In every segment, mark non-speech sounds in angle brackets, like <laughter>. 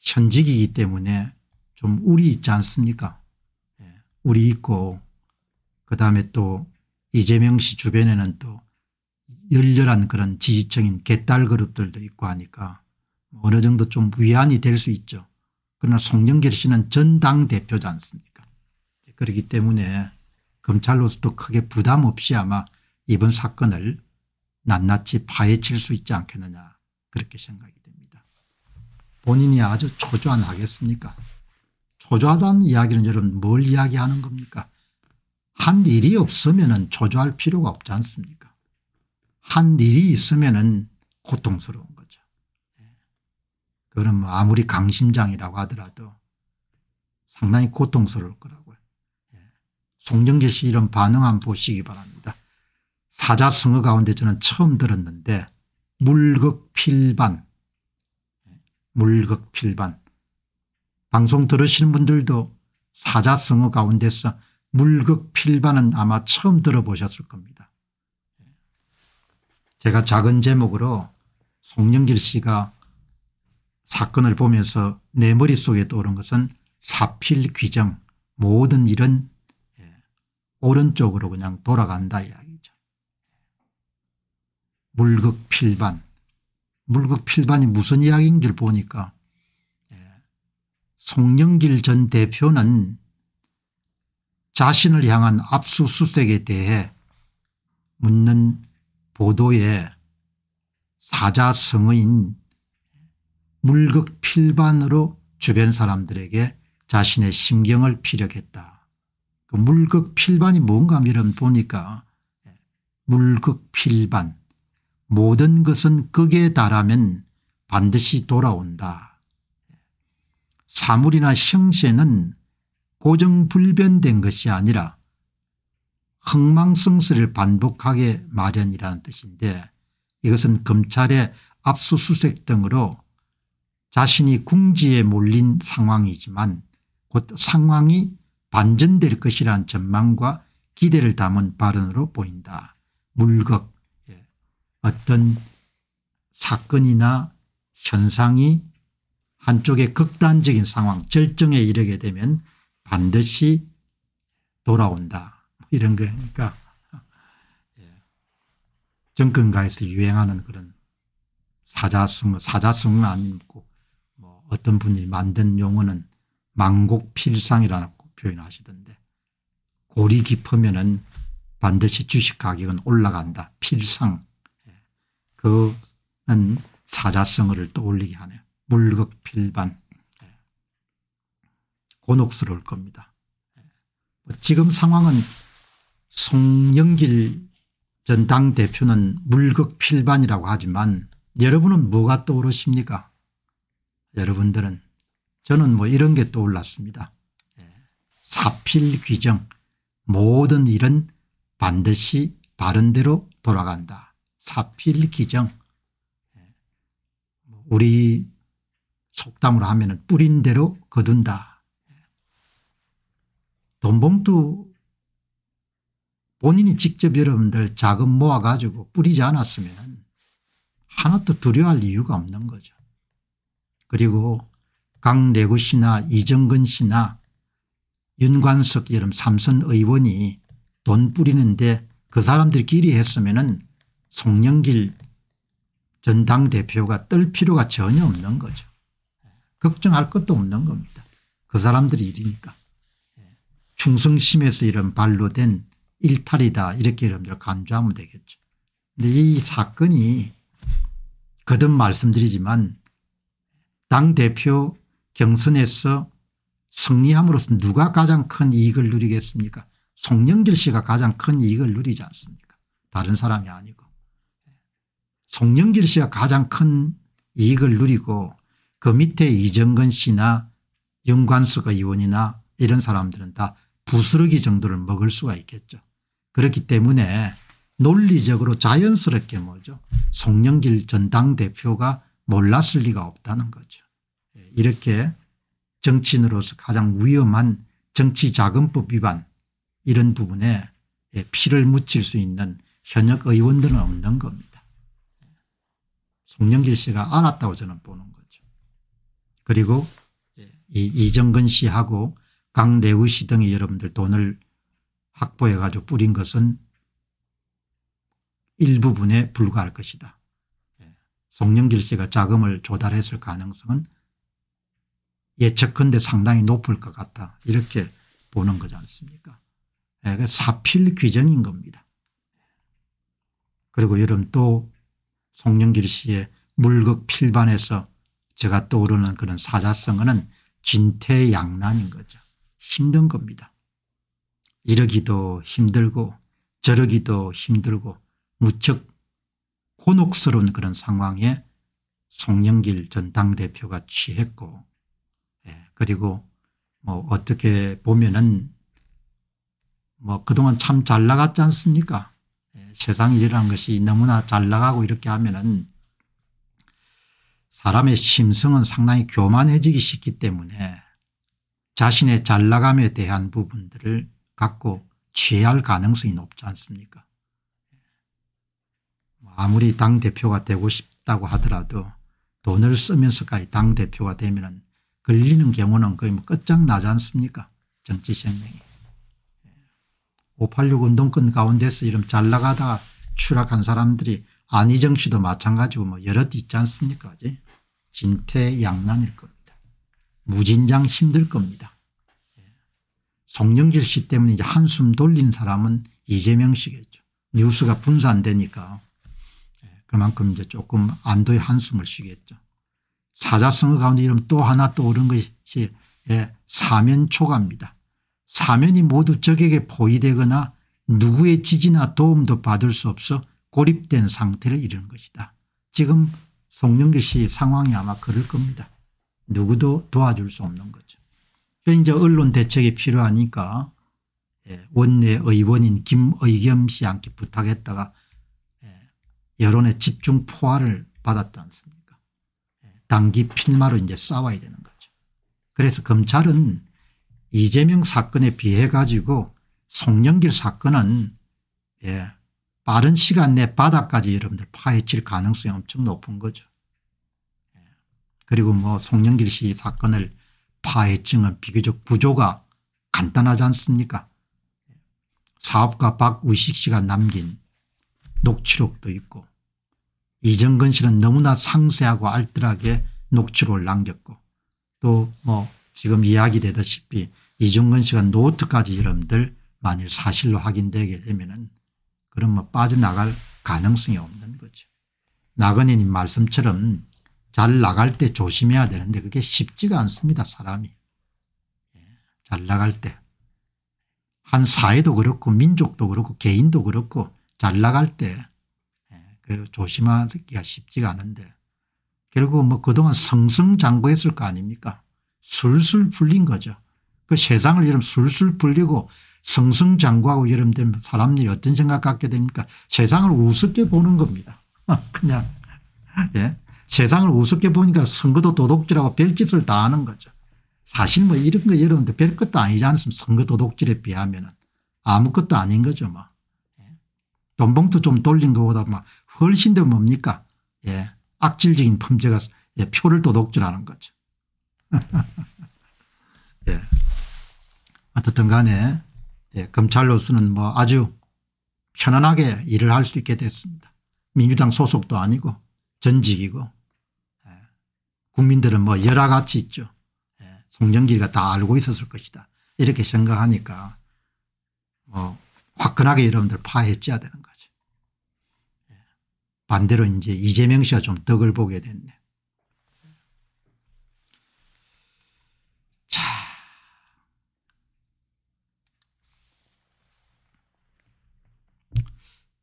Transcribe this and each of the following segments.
현직이기 때문에 좀 우리 있지 않습니까 예, 우리 있고 그다음에 또 이재명 씨 주변에는 또 열렬한 그런 지지층인 개딸 그룹들도 있고 하니까 어느 정도 좀 위안이 될 수 있죠. 그러나 송영길 씨는 전당 대표지 않습니까 그렇기 때문에 검찰로서도 크게 부담 없이 아마 이번 사건을 낱낱이 파헤칠 수 있지 않겠느냐 그렇게 생각이 됩니다. 본인이 아주 초조하겠습니까 초조하다는 이야기는 여러분 뭘 이야기하는 겁니까 한 일이 없으면 초조할 필요가 없지 않습니까 한 일이 있으면 고통스러운 거죠. 예. 그럼 뭐 아무리 강심장이라고 하더라도 상당히 고통스러울 거라고요. 예. 송정길 씨 이런 반응 한번 보시기 바랍니다. 사자성어 가운데 저는 처음 들었는데 물극필반 예. 물극필반 방송 들으시는 분들도 사자성어 가운데서 물극필반은 아마 처음 들어보셨을 겁니다. 제가 작은 제목으로 송영길 씨가 사건을 보면서 내 머릿속에 떠오른 것은 사필귀정 모든 일은 예, 오른쪽으로 그냥 돌아간다 이야기죠. 물극필반 물극필반이 무슨 이야기인 줄 보니까 예, 송영길 전 대표는 자신을 향한 압수수색에 대해 묻는 보도에 사자성어인 물극필반으로 주변 사람들에게 자신의 심경을 피력했다. 그 물극필반이 뭔가 이런 보니까 물극필반 모든 것은 극에 달하면 반드시 돌아온다. 사물이나 형세는 고정불변된 것이 아니라 흥망성쇠를 반복하게 마련이라는 뜻인데 이것은 검찰의 압수수색 등으로 자신이 궁지에 몰린 상황이지만 곧 상황이 반전될 것이란 전망과 기대를 담은 발언으로 보인다. 물극 예. 어떤 사건이나 현상이 한쪽의 극단적인 상황 절정에 이르게 되면 반드시 돌아온다 이런 거니까 예. 정권가에서 유행하는 그런 사자성어 사자성어 아니고 뭐 어떤 분이 만든 용어는 망곡필상이라고 표현하시던데 골이 깊으면 반드시 주식 가격은 올라간다 필상 예. 그는 사자성어를 떠올리게 하네요 물극필반 곤혹스러울 겁니다. 뭐 지금 상황은 송영길 전 당대표는 물극필반이라고 하지만 여러분은 뭐가 떠오르십니까 여러분들은 저는 뭐 이런 게 떠올랐습니다. 예. 사필귀정 모든 일은 반드시 바른대로 돌아간다. 사필귀정 예. 뭐 우리 속담으로 하면 뿌린 대로 거둔다. 돈봉투 본인이 직접 여러분들 자금 모아가지고 뿌리지 않았으면 하나도 두려워할 이유가 없는 거죠. 그리고 강래구 씨나 이정근 씨나 윤관석 여름 삼선 의원이 돈 뿌리는데 그 사람들끼리 했으면 송영길 전 당대표가 떨 필요가 전혀 없는 거죠. 걱정할 것도 없는 겁니다. 그 사람들이 일이니까. 충성심에서 이런 발로 된 일탈이다 이렇게 여러분들 간주하면 되겠죠. 근데 이 사건이 거듭 말씀드리지만 당대표 경선에서 승리함으로써 누가 가장 큰 이익을 누리겠습니까 송영길 씨가 가장 큰 이익을 누리지 않습니까 다른 사람이 아니고 송영길 씨가 가장 큰 이익을 누리고 그 밑에 이정근 씨나 영관석 의원이나 이런 사람들은 다 부스러기 정도를 먹을 수가 있겠죠. 그렇기 때문에 논리적으로 자연스럽게 뭐죠. 송영길 전 당대표가 몰랐을 리가 없다는 거죠. 예, 이렇게 정치인으로서 가장 위험한 정치자금법 위반 이런 부분에 예, 피를 묻힐 수 있는 현역 의원들은 없는 겁니다. 송영길 씨가 알았다고 저는 보는 거죠. 그리고 예, 이 이정근 씨하고 강래우 씨 등의 여러분들 돈을 확보해 가지고 뿌린 것은 일부분에 불과할 것이다. 예. 송영길 씨가 자금을 조달했을 가능성은 예측컨대 상당히 높을 것 같다. 이렇게 보는 거지 않습니까 예, 사필 규정인 겁니다. 그리고 여러분 또 송영길 씨의 물극 필반에서 제가 떠오르는 그런 사자성어는 진퇴양난인 거죠. 힘든 겁니다. 이러기도 힘들고 저러기도 힘들고 무척 곤혹스러운 그런 상황에 송영길 전 당대표가 취했고 예, 그리고 뭐 어떻게 보면은 뭐 그동안 참 잘 나갔지 않습니까 예, 세상 일이라는 것이 너무나 잘 나가고 이렇게 하면은 사람의 심성은 상당히 교만해지기 쉽기 때문에 자신의 잘 나감에 대한 부분들을 갖고 취할 가능성이 높지 않습니까 아무리 당대표가 되고 싶다고 하더라도 돈을 쓰면서까지 당대표가 되면 걸리는 경우는 거의 뭐 끝장나지 않습니까 정치 생명이. 586 운동권 가운데서 이름 잘 나가다가 추락한 사람들이 안희정 씨도 마찬가지고 뭐 여럿 있지 않습니까 진퇴양난일 겁니다. 무진장 힘들 겁니다. 송영길 씨 때문에 이제 한숨 돌린 사람은 이재명 씨겠죠. 뉴스가 분산되니까 그만큼 이제 조금 안도의 한숨을 쉬겠죠. 사자성어 가운데 이름 또 하나 떠오른 것이 예, 사면초가입니다. 사면이 모두 적에게 포위되거나 누구의 지지나 도움도 받을 수 없어 고립된 상태를 이루는 것이다. 지금 송영길 씨 상황이 아마 그럴 겁니다. 누구도 도와줄 수 없는 거죠. 이제 언론 대책이 필요하니까 예, 원내 의원인 김의겸 씨한테 부탁했다가 여론의 집중 포화를 받았지 않습니까 예, 단기 필마로 이제 싸워야 되는 거죠. 그래서 검찰은 이재명 사건에 비해 가지고 송영길 사건은 예, 빠른 시간 내 바닥까지 여러분들 파헤칠 가능성이 엄청 높은 거죠. 예, 그리고 뭐 송영길 씨 사건을 파헤증은 비교적 구조가 간단하지 않습니까 사업가 박의식 씨가 남긴 녹취록도 있고 이정근 씨는 너무나 상세하고 알뜰하게 녹취록을 남겼고 또 뭐 지금 이야기되다시피 이정근 씨가 노트까지 여러분들 만일 사실로 확인되게 되면 그럼 뭐 빠져나갈 가능성이 없는 거죠. 나건희님 말씀처럼 잘 나갈 때 조심해야 되는데 그게 쉽지가 않습니다 사람이. 예, 잘 나갈 때. 한 사회도 그렇고 민족도 그렇고 개인도 그렇고 잘 나갈 때그 조심하기가 쉽지가 않은데 결국 뭐 그동안 성성장구했을 거 아닙니까 술술 풀린 거죠. 그 세상을 이름 술술 풀리고 성성장구하고 이름 되면 사람들이 어떤 생각 갖게 됩니까 세상을 우습게 보는 겁니다. 그냥 예. 세상을 우습게 보니까 선거도 도둑질하고 별짓을 다 하는 거죠. 사실 뭐 이런 거 여러분들 별 것도 아니지 않습니까 선거 도둑질에 비하면 아무것도 아닌 거죠. 뭐. 예. 돈봉투 좀 돌린 것보다 막 훨씬 더 뭡니까 예. 악질적인 범죄가 예. 표를 도둑질하는 거죠. <laughs> 예. 어떻든 간에 예. 검찰로서는 뭐 아주 편안하게 일을 할 수 있게 됐습니다. 민주당 소속도 아니고 전직이고 예. 국민들은 뭐 열화같이 있죠. 예. 송영길가 다 알고 있었을 것이다. 이렇게 생각하니까 뭐 화끈하게 여러분들 파헤쳐야 되는 거죠. 반대로 이제 이재명 씨가 좀 덕을 보게 됐네.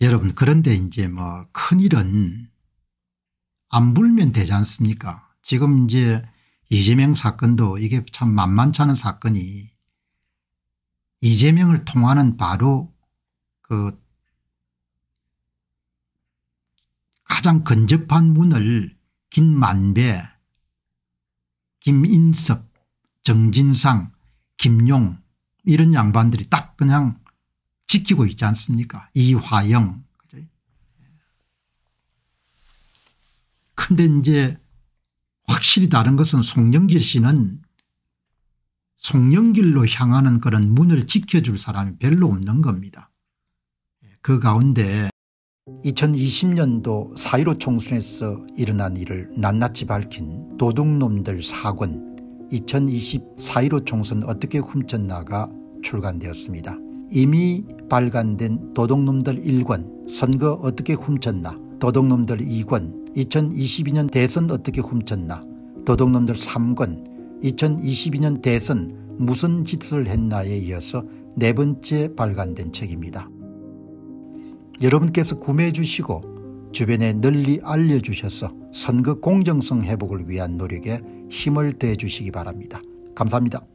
여러분 그런데 이제 뭐 큰일은 안 불면 되지 않습니까? 지금 이제 이재명 사건도 이게 참 만만치 않은 사건이 이재명을 통하는 바로 그 가장 근접한 문을 김만배, 김인섭, 정진상, 김용 이런 양반들이 딱 그냥 지키고 있지 않습니까 이화영. 근데 이제 확실히 다른 것은 송영길 씨는 송영길로 향하는 그런 문을 지켜줄 사람이 별로 없는 겁니다. 그 가운데 2020년도 4.15 총선에서 일어난 일을 낱낱이 밝힌 도둑놈들 사권 2020 4.15 총선 어떻게 훔쳤나가 출간되었습니다. 이미 발간된 도둑놈들 1권 선거 어떻게 훔쳤나 도둑놈들 2권 2022년 대선 어떻게 훔쳤나 도둑놈들 3권 2022년 대선 무슨 짓을 했나에 이어서 네 번째 발간된 책입니다. 여러분께서 구매해 주시고 주변에 널리 알려주셔서 선거 공정성 회복을 위한 노력에 힘을 더해 주시기 바랍니다. 감사합니다.